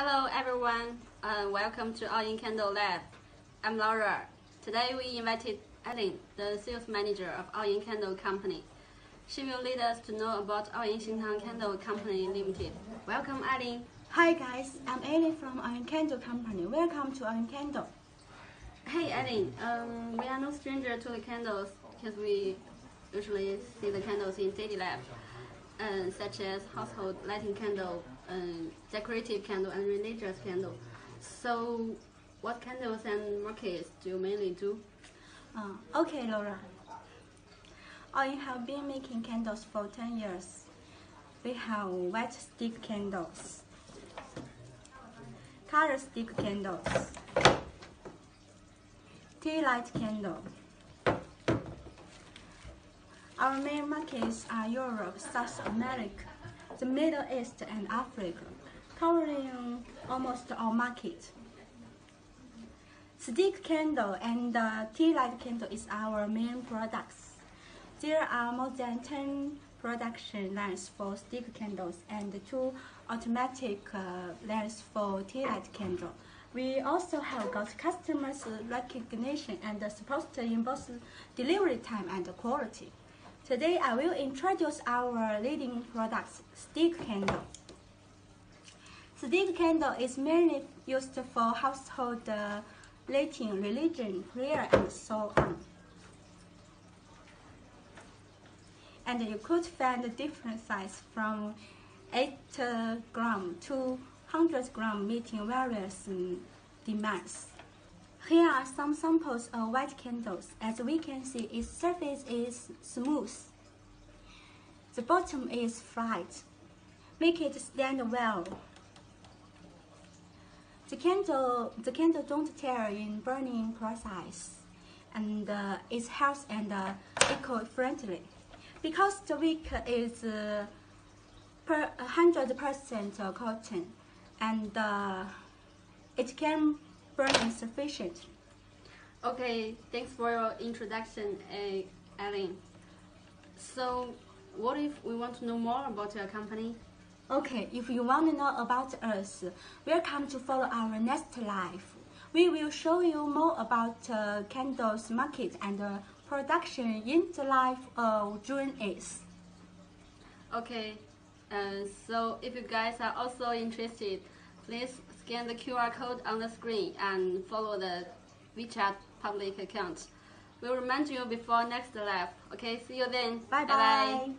Hello everyone, uh, welcome to Allin Candle Lab. I'm Laura. Today we invited Eileen, the sales manager of Allin Candle Company. She will lead us to know about Allin Xintang Candle Company Limited. Welcome Eileen. Hi guys, I'm Eileen from Allin Candle Company. Welcome to Allin Candle. Hey Eileen, um, we are no stranger to the candles because we usually see the candles in daily life, uh, such as household lighting candle, um, decorative candle, and religious candle. So, what candles and markets do you mainly do? Uh, okay, Laura. I have been making candles for 10 years. We have white stick candles, color stick candles, tea light candle. Our main markets are Europe, South America, the Middle East, and Africa, covering almost all markets. Stick candle and uh, tea light candle is our main products. There are more than 10 production lines for stick candles and two automatic uh, lines for tea light candle. We also have got customers recognition and support in both delivery time and quality. Today I will introduce our leading products, stick candle. Stick candle is mainly used for household uh, lighting, religion, prayer, and so on. And you could find different size from 8 uh, gram to 100 gram meeting various um, demands. Here are some samples of white candles. As we can see, its surface is smooth. The bottom is flat. Make it stand well. The candle, the candle don't tear in burning process, and uh, it's health and uh, eco-friendly. Because the wick is uh, per 100% cotton, and uh, it can burn sufficient. Okay, thanks for your introduction, uh, Eileen. So, what if we want to know more about your company? Okay, if you want to know about us, welcome to follow our next live. We will show you more about uh, candles market and uh, production in the life of June 8th. Okay, uh, so if you guys are also interested, please scan the QR code on the screen and follow the WeChat public account. We'll remind you before next live. Okay, see you then. Bye bye.